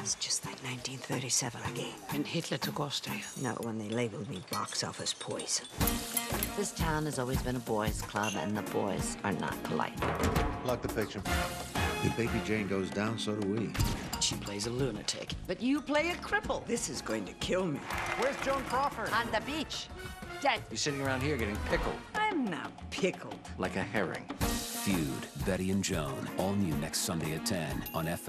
That's just like 1937 again. When Hitler took Austria. No, when they labeled me box office poison. This town has always been a boys' club, and the boys are not polite. Lock the picture. If Baby Jane goes down, so do we. She plays a lunatic. But you play a cripple. This is going to kill me. Where's Joan Crawford? On the beach. Dead. You're sitting around here getting pickled I'm not pickled. like a herring. Feud, Bette and Joan. All new next Sunday at 10 on FX.